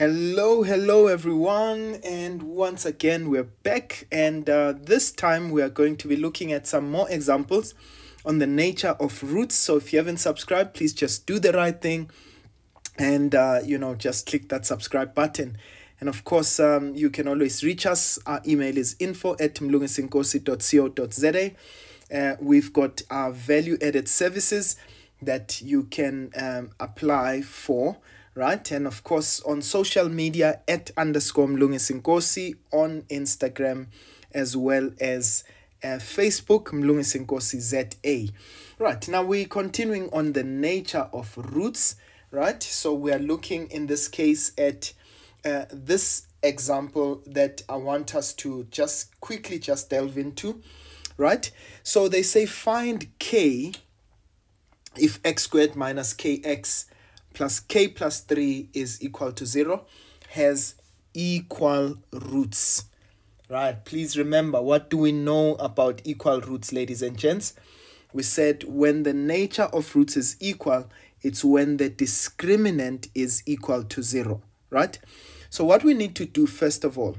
Hello, hello everyone, and once again we're back, and uh, this time we are going to be looking at some more examples on the nature of roots. So if you haven't subscribed, please just do the right thing and uh, you know just click that subscribe button. And of course, um, you can always reach us. Our email is info at mlungisinkosi.co.za. Uh, we've got our value added services that you can um, apply for right? And of course, on social media at underscore Mlungisinkosi on Instagram as well as uh, Facebook, Mlungisinkosi ZA. Right, now we're continuing on the nature of roots, right? So we are looking in this case at uh, this example that I want us to just quickly just delve into, right? So they say find k if x squared minus kx plus k plus 3 is equal to 0 has equal roots. Right, please remember, what do we know about equal roots, ladies and gents? We said when the nature of roots is equal, it's when the discriminant is equal to 0, right? So what we need to do first of all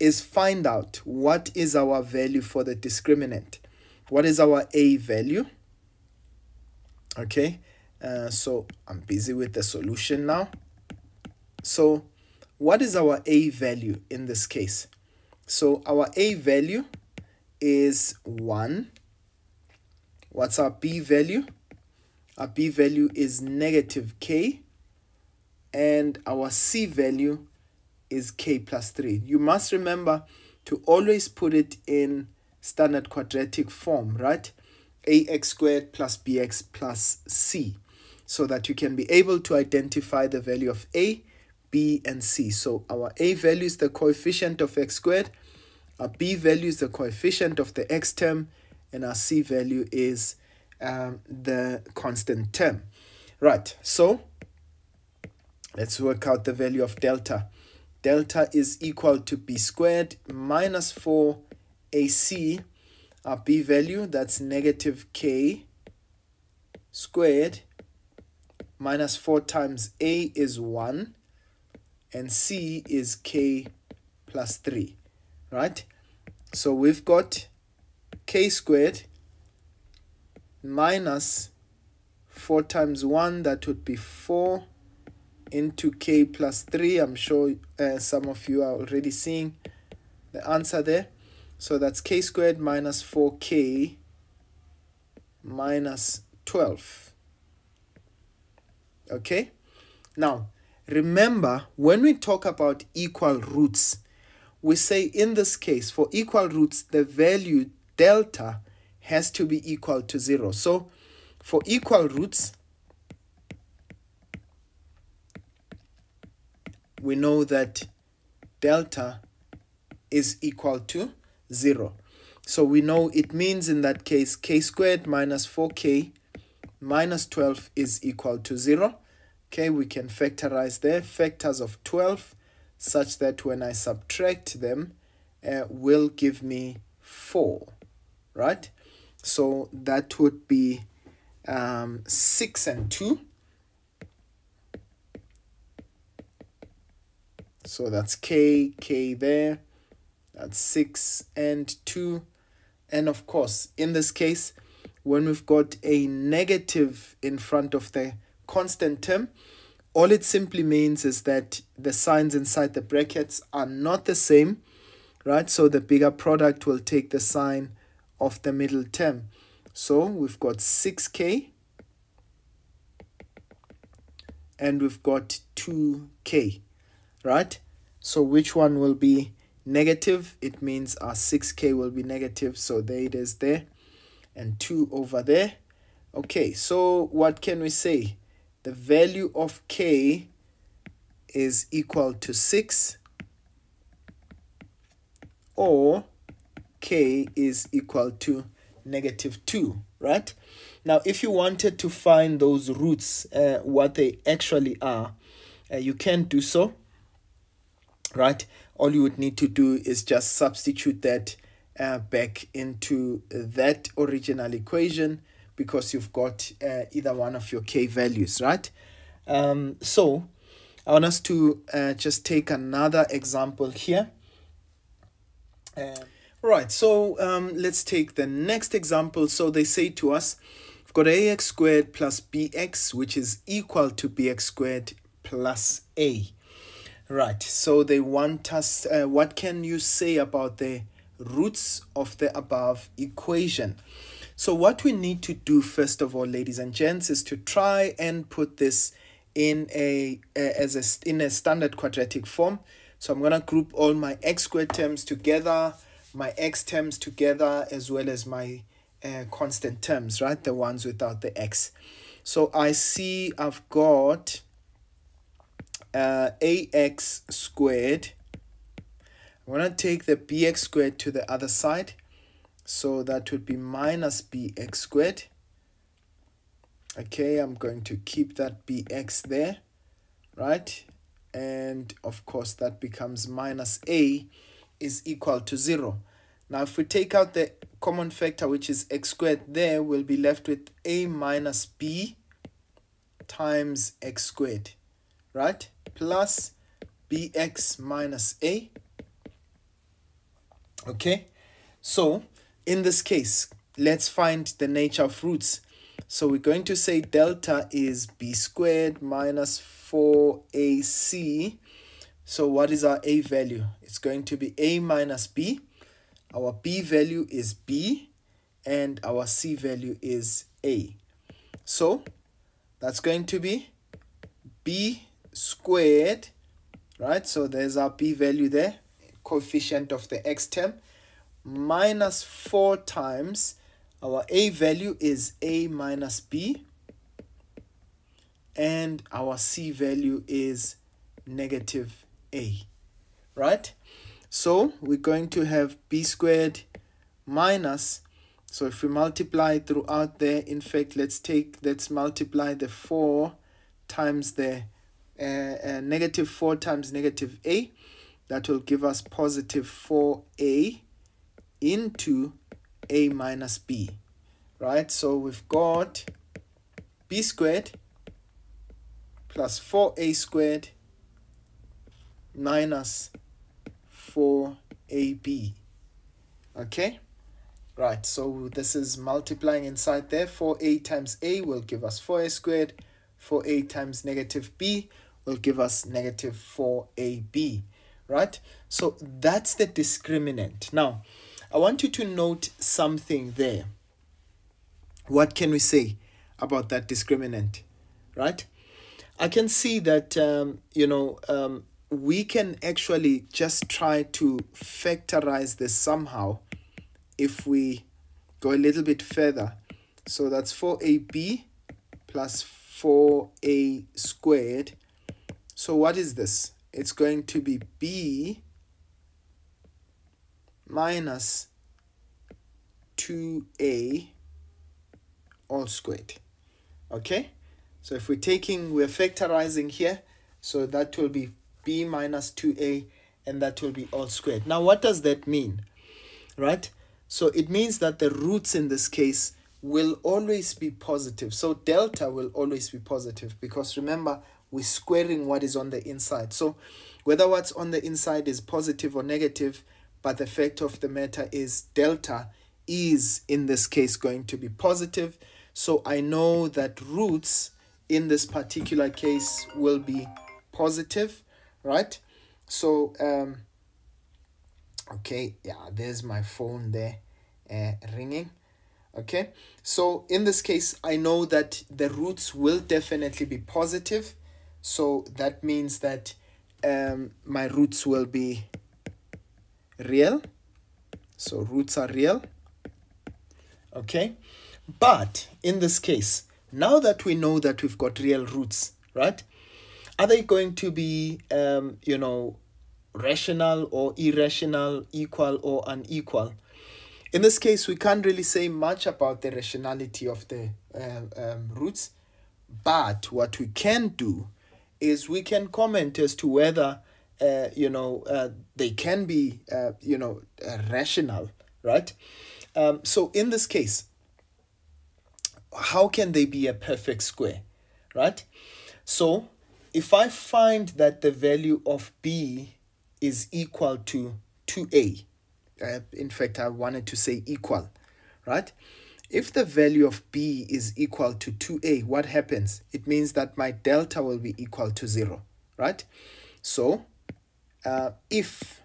is find out what is our value for the discriminant. What is our a value? Okay, uh, so I'm busy with the solution now. So what is our A value in this case? So our A value is 1. What's our B value? Our B value is negative K. And our C value is K plus 3. You must remember to always put it in standard quadratic form, right? ax squared plus bx plus c so that you can be able to identify the value of a, b, and c. So our a value is the coefficient of x squared, our b value is the coefficient of the x term, and our c value is um, the constant term. Right, so let's work out the value of delta. Delta is equal to b squared minus 4ac, our b value, that's negative k squared minus 4 times a is 1 and c is k plus 3 right? So we've got k squared minus 4 times 1 that would be 4 into k plus 3 i'm sure uh, some of you are already seeing the answer there. So that's k squared minus 4k minus 12 Okay? Now, remember, when we talk about equal roots, we say in this case, for equal roots, the value delta has to be equal to 0. So, for equal roots, we know that delta is equal to 0. So we know it means in that case k squared minus 4k minus 12 is equal to 0. Okay, we can factorize there factors of 12 such that when I subtract them uh, will give me 4, right? So that would be um, 6 and 2. So that's k, k there. That's 6 and 2. And of course, in this case, when we've got a negative in front of the constant term, all it simply means is that the signs inside the brackets are not the same, right? So the bigger product will take the sign of the middle term. So we've got 6k and we've got 2k, right? So which one will be negative? It means our 6k will be negative, so there it is there and 2 over there. Okay, so what can we say? The value of k is equal to 6 or k is equal to negative 2, right? Now, if you wanted to find those roots, uh, what they actually are, uh, you can do so, right? All you would need to do is just substitute that uh, back into that original equation because you've got uh, either one of your k values, right? Um, so I want us to uh, just take another example here. Uh, right, so um, let's take the next example. So they say to us, we've got ax squared plus bx, which is equal to bx squared plus a. Right, so they want us, uh, what can you say about the roots of the above equation? So what we need to do first of all, ladies and gents, is to try and put this in a as a in a standard quadratic form. So I'm gonna group all my x squared terms together, my x terms together, as well as my uh, constant terms, right? The ones without the x. So I see I've got uh, ax squared. I'm gonna take the bx squared to the other side. So that would be minus bx squared okay i'm going to keep that bx there right and of course that becomes minus a is equal to 0 now if we take out the common factor which is x squared there we'll be left with a minus b times x squared right plus bx minus a okay so in this case let's find the nature of roots so we're going to say delta is b squared minus 4ac. So what is our a value? It's going to be a minus b. Our b value is b and our c value is a. So that's going to be b squared, right? So there's our b value there, coefficient of the x term, minus 4 times our a value is a minus b and our c value is negative a right? So we're going to have b squared minus so if we multiply throughout there in fact let's take let's multiply the 4 times the uh, uh, negative 4 times negative a that will give us positive 4a into a minus b, right? So we've got b squared plus 4a squared minus 4ab, okay? Right, so this is multiplying inside there. 4a times a will give us 4a squared. 4a times negative b will give us negative 4ab, right? So that's the discriminant. Now, I want you to note something there. What can we say about that discriminant, right? I can see that, um, you know, um, we can actually just try to factorize this somehow if we go a little bit further. So that's 4ab plus 4a squared. So what is this? It's going to be b minus 2a all squared. Okay? So if we're taking, we're factorizing here, so that will be b minus 2a and that will be all squared. Now what does that mean? Right? So it means that the roots in this case will always be positive. So delta will always be positive because remember, we're squaring what is on the inside. So whether what's on the inside is positive or negative, but the fact of the matter is delta is in this case going to be positive. So I know that roots in this particular case will be positive, right? So, um, okay, yeah, there's my phone there uh, ringing. Okay, so in this case, I know that the roots will definitely be positive. So that means that um, my roots will be real. So roots are real. Okay. But in this case, now that we know that we've got real roots, right? Are they going to be, um, you know, rational or irrational, equal or unequal? In this case, we can't really say much about the rationality of the uh, um, roots. But what we can do is we can comment as to whether uh, you know, uh, they can be, uh, you know, uh, rational, right? Um, so in this case, how can they be a perfect square, right? So if I find that the value of b is equal to 2a, uh, in fact, I wanted to say equal, right? If the value of b is equal to 2a, what happens? It means that my delta will be equal to 0, right? So, uh, if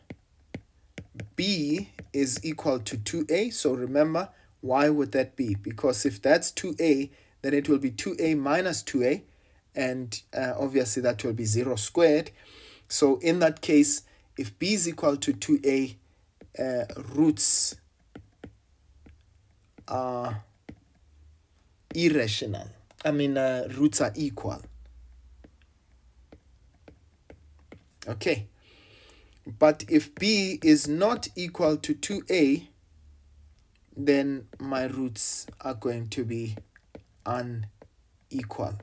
b is equal to 2a, so remember, why would that be? Because if that's 2a, then it will be 2a minus 2a, and uh, obviously that will be 0 squared. So in that case, if b is equal to 2a, uh, roots are irrational. I mean, uh, roots are equal. Okay. But if b is not equal to 2a, then my roots are going to be unequal.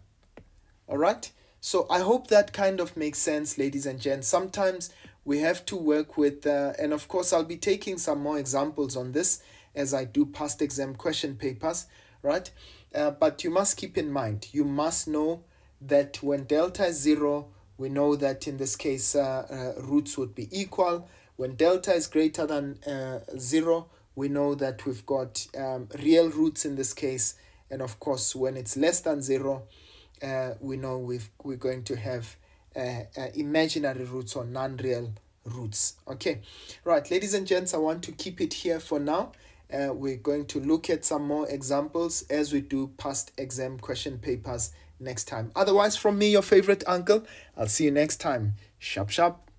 All right. So I hope that kind of makes sense, ladies and gents. Sometimes we have to work with, uh, and of course, I'll be taking some more examples on this as I do past exam question papers, right? Uh, but you must keep in mind, you must know that when delta is 0, we know that in this case uh, uh, roots would be equal. When delta is greater than uh, 0, we know that we've got um, real roots in this case. And of course, when it's less than 0, uh, we know we've, we're going to have uh, imaginary roots or non-real roots. Okay, right, ladies and gents, I want to keep it here for now. Uh, we're going to look at some more examples as we do past exam question papers next time. Otherwise, from me, your favorite uncle, I'll see you next time. Sharp, sharp.